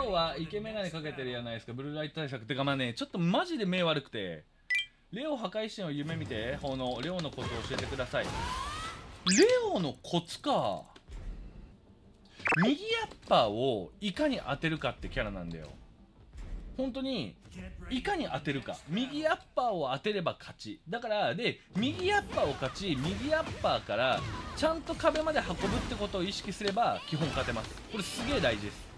今日はイケメガネかけてるやないですか。ブルーライト対策ってかまあねちょっとマジで目悪くて。レオ破壊神を夢見てこのレオのコツを教えてください。レオのコツか。右アッパーをいかに当てるかってキャラなんだよ。本当にいかに当てるか。右アッパーを当てれば勝ち。だからで右アッパーを勝ち右アッパーからちゃんと壁まで運ぶってことを意識すれば基本勝てます。これすげえ大事です。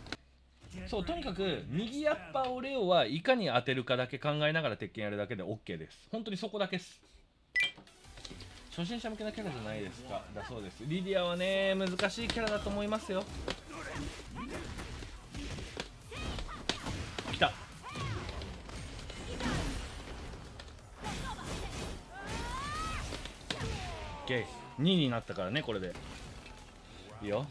そうとにかく右アッパーをレオはいかに当てるかだけ考えながら鉄拳やるだけで OK です。本当にそこだけです。初心者向けなキャラじゃないですか。だそうです。リディアはね難しいキャラだと思いますよ。来た。OK2 になったからねこれで。いいよ。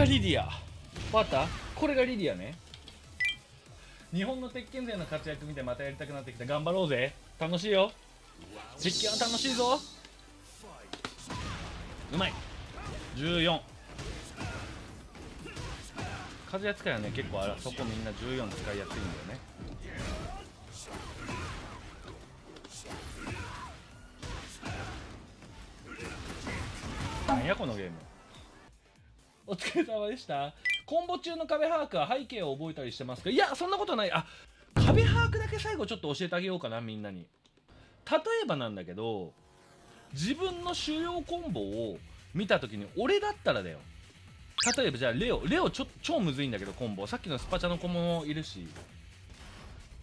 がリディア。わかった？これがリディアね。日本の鉄拳勢の活躍見てまたやりたくなってきた。頑張ろうぜ。楽しいよ。実験は楽しいぞ。うまい。14風扱いはね結構あらそこみんな14使いやすいんだよね。なんやこのゲーム。お疲れ様でした。コンボ中の壁把握は背景を覚えたりしてますか？いやそんなことない。あ壁把握だけ最後ちょっと教えてあげようかなみんなに。例えばなんだけど自分の主要コンボを見た時に俺だったらだよ。例えばじゃあレオレオちょ超むずいんだけどコンボ。さっきのスパチャの子もいるし。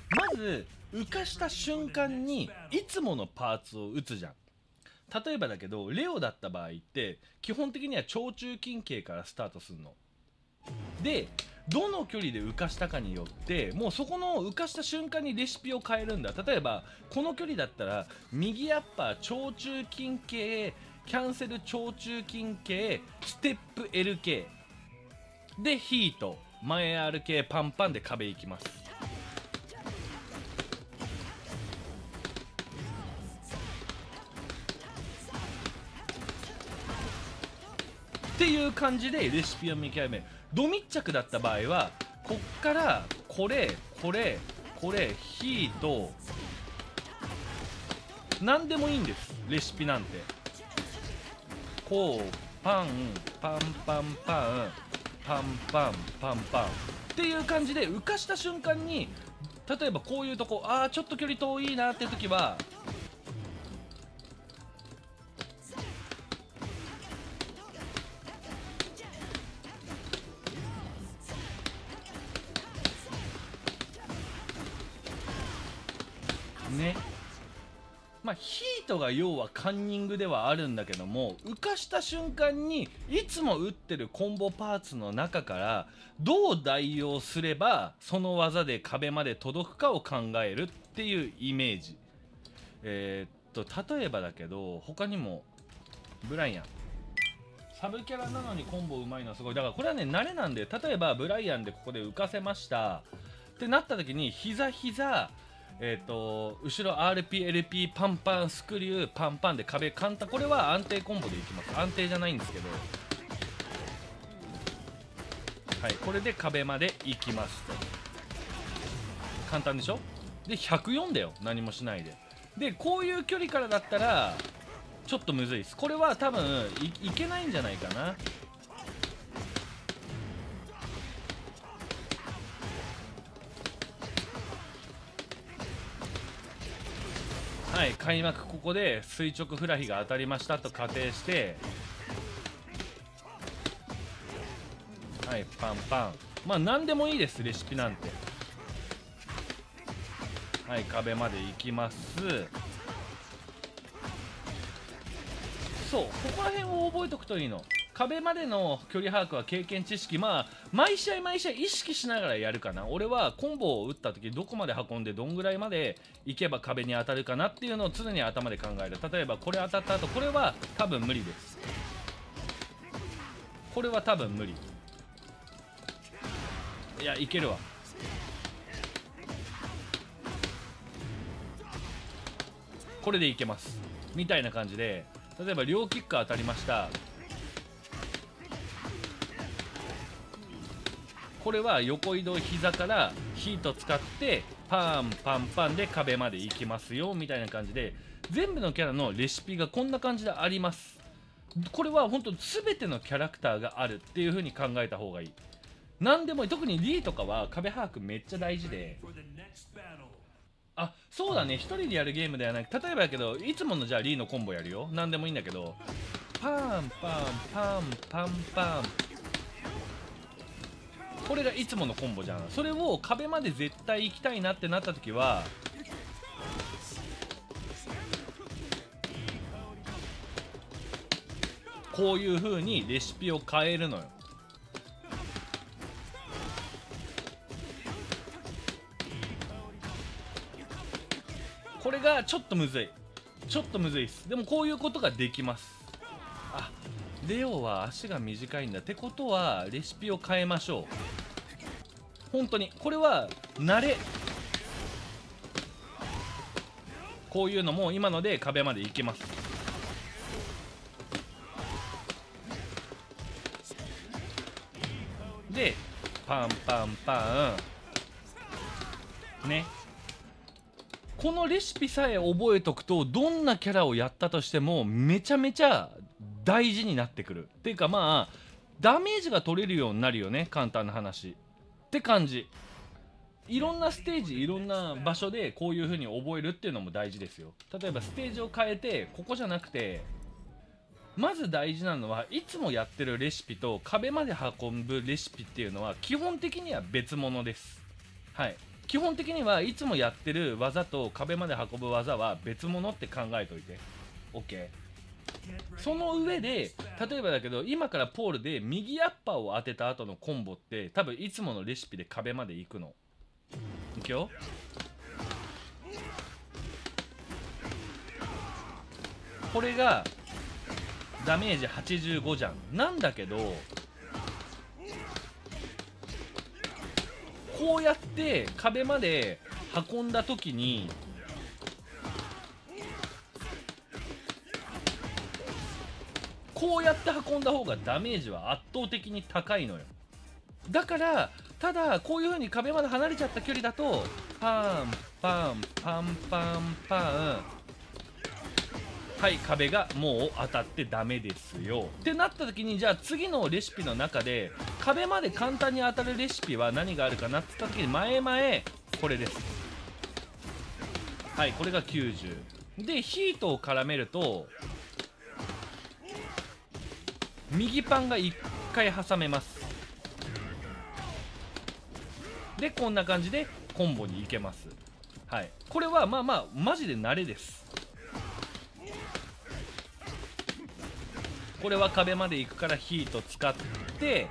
まず浮かした瞬間にいつものパーツを打つじゃん。例えばだけどレオだった場合って基本的には長中近景からスタートするの。でどの距離で浮かしたかによってもうそこの浮かした瞬間にレシピを変えるんだ。例えばこの距離だったら右アッパー長中近景キャンセル長中近景ステップ LK でヒート。前 RK パンパンで壁いきます。っていう感じでレシピを見極めド密着だった場合はこっからこれこれこれヒート何でもいいんですレシピなんて。こうパンパンパンパンパンパンパンパン。っていう感じで浮かした瞬間に例えばこういうとこああちょっと距離遠いなって時はね。まあヒートが要はカンニングではあるんだけども浮かした瞬間にいつも打ってるコンボパーツの中からどう代用すればその技で壁まで届くかを考えるっていうイメージ。えー、っと例えばだけど他にもブライアン。サブキャラなのにコンボうまいのはすごい。だからこれはね慣れなんで例えばブライアンでここで浮かせました。ってなった時に膝膝えー、と後ろ RPLP パンパンスクリューパンパンで壁簡単これは安定コンボでいきます。安定じゃないんですけど。はいこれで壁まで行きますと。簡単でしょ？で104だよ何もしないで。でこういう距離からだったらちょっとむずいです。これは多分いいけないんじゃないかな。はい開幕ここで垂直フラヒが当たりましたと仮定してはいパンパン。まあ何でもいいですレシピなんて。はい壁まで行きます。そうここら辺を覚えておくといいの。壁までの距離把握は経験知識。まあ毎試合毎試合意識しながらやるかな。俺はコンボを打った時どこまで運んでどんぐらいまで行けば壁に当たるかなっていうのを常に頭で考える。例えばこれ当たった後これは多分無理です。これは多分無理。いやいけるわ。これでいけます。みたいな感じで例えば両キック当たりました。これは横移動膝からヒート使ってパンパンパンで壁まで行きますよみたいな感じで全部のキャラのレシピがこんな感じであります。これは本当全てのキャラクターがあるっていう風に考えた方がいい。何でもいい。特にリーとかは壁把握めっちゃ大事で。あそうだね。1人でやるゲームではなく例えばやけどいつものじゃあリーのコンボやるよ。何でもいいんだけど。パンパンパンパンパン。これがいつものコンボじゃん。それを壁まで絶対行きたいなってなった時はこういう風にレシピを変えるのよ。これがちょっとむずい。ちょっとむずいです。でもこういうことができます。あレオは足が短いんだってことはレシピを変えましょう。本当に。これは慣れ。こういうのも今ので壁まで行けます。でパンパンパン。ね。このレシピさえ覚えとくとどんなキャラをやったとしてもめちゃめちゃ大事になってくる。っていうかまあダメージが取れるようになるよね。簡単な話。って感じ。いろんなステージいろんな場所でこういう風に覚えるっていうのも大事ですよ。例えばステージを変えてここじゃなくてまず大事なのはいつもやってるレシピと壁まで運ぶレシピっていうのは基本的には別物です。はい。基本的にはいつもやってる技と壁まで運ぶ技は別物って考えといて。OK その上で例えばだけど今からポールで右アッパーを当てた後のコンボって多分いつものレシピで壁まで行くの。いくよ。これがダメージ85じゃん。なんだけどこうやって壁まで運んだ時にこうやって運んだ方がダメージは圧倒的に高いのよ。だからただこういう風に壁まで離れちゃった距離だとパンパンパンパンパン。はい壁がもう当たってダメですよ。ってなった時にじゃあ次のレシピの中で壁まで簡単に当たるレシピは何があるかなって言った時に前々これです。はいこれが90でヒートを絡めると右パンが1回挟めます。でこんな感じでコンボに行けます。はい。これはまあまあマジで慣れです。これは壁まで行くからヒート使って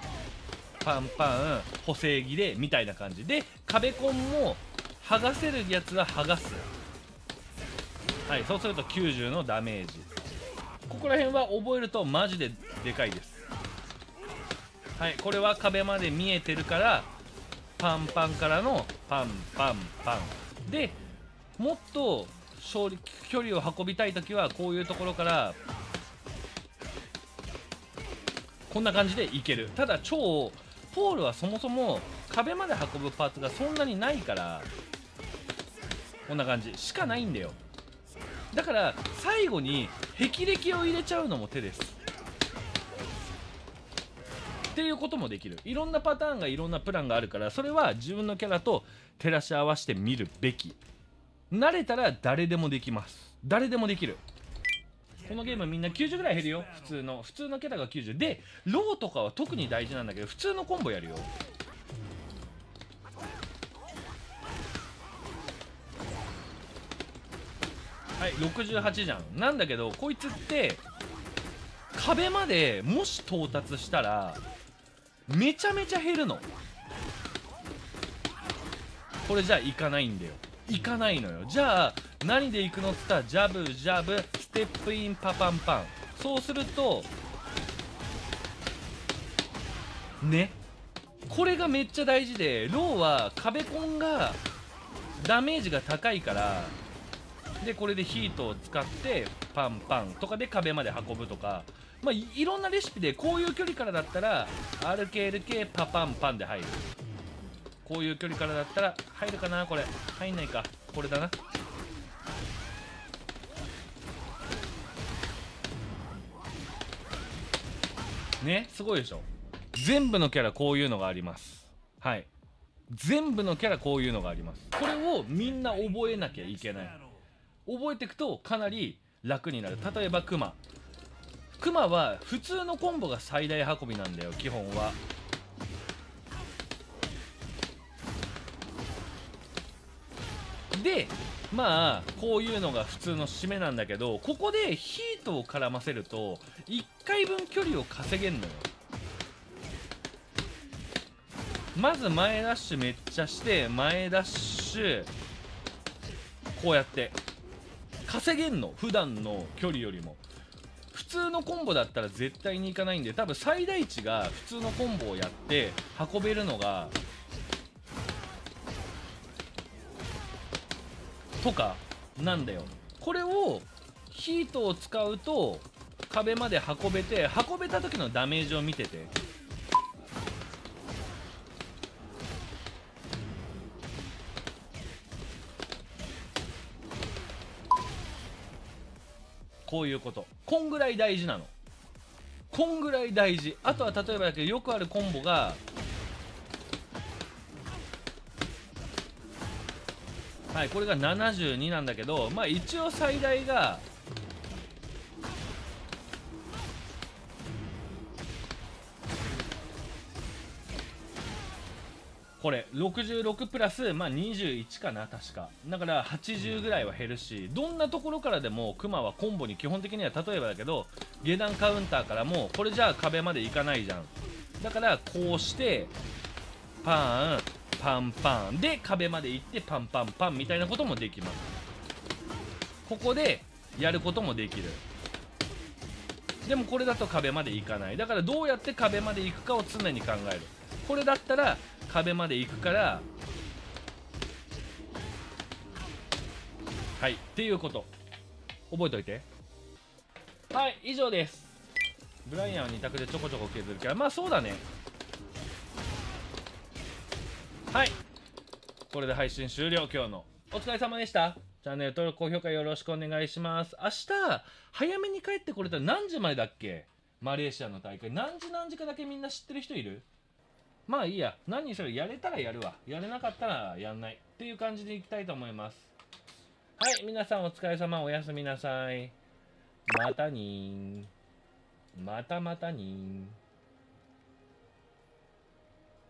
パンパン補正切れみたいな感じで壁コンも剥がせるやつは剥がす。はい。そうすると90のダメージ。ここら辺は覚えるとマジででかいです。はいこれは壁まで見えてるからパンパンからのパンパンパン。でもっと距離を運びたい時はこういうところからこんな感じでいける。ただ超ポールはそもそも壁まで運ぶパーツがそんなにないからこんな感じ。しかないんだよ。だから最後に霹靂を入れちゃうのも手です。っていうこともできる。いろんなパターンがいろんなプランがあるからそれは自分のキャラと照らし合わせてみるべき。慣れたら誰でもできます。誰でもできる。このゲームみんな90ぐらい減るよ。普通の。普通のキャラが90でローとかは特に大事なんだけど普通のコンボやるよ。はい68じゃん。なんだけどこいつって壁までもし到達したらめちゃめちゃ減るの。これじゃあ行かないんだよ。行かないのよ。じゃあ何で行くのっつったらジャブジャブステップインパパンパン。そうするとね。これがめっちゃ大事でローは壁コンがダメージが高いからでこれでヒートを使ってパンパンとかで壁まで運ぶとかまあいろんなレシピでこういう距離からだったら RKLK パパンパンで入る。こういう距離からだったら入るかなこれ。入んないか。これだな。ねすごいでしょ。全部のキャラこういうのがあります。はい。全部のキャラこういうのがあります。これをみんな覚えなきゃいけない。覚えていくとかなり楽になる。例えばクマクマは普通のコンボが最大運びなんだよ基本は。でまあこういうのが普通の締めなんだけどここでヒートを絡ませると1回分距離を稼げんのよ。まず前ダッシュめっちゃして前ダッシュこうやって。稼げんの？普段の距離よりも。普通のコンボだったら絶対にいかないんで多分最大値が普通のコンボをやって運べるのがとかなんだよ。これをヒートを使うと壁まで運べて運べた時のダメージを見てて。こういうこと。こんぐらい大事なの。こんぐらい大事。あとは例えばだけどよくあるコンボがはいこれが72なんだけどまあ一応最大がこれ66プラス、まあ、21かな確か。だから80ぐらいは減るしどんなところからでもクマはコンボに基本的には例えばだけど下段カウンターからもこれじゃあ壁までいかないじゃん。だからこうしてパンパンパン。で壁まで行ってパンパンパンみたいなこともできます。ここでやることもできる。でもこれだと壁まで行かない。だからどうやって壁まで行くかを常に考えるこれだったら壁まで行くからはいっていうこと。覚えておいて。はい以上です。ブライアンは2択でちょこちょこ削るからまあそうだね。はい。これで配信終了今日の。お疲れ様でした。チャンネル登録高評価よろしくお願いします。明日早めに帰ってこれたら何時までだっけ？マレーシアの大会。何時何時かだけみんな知ってる人いる？まあいいや。何にしろやれたらやるわ。やれなかったらやんないっていう感じでいきたいと思います。はい皆さんお疲れ様。おやすみなさい。またにーまたまたにー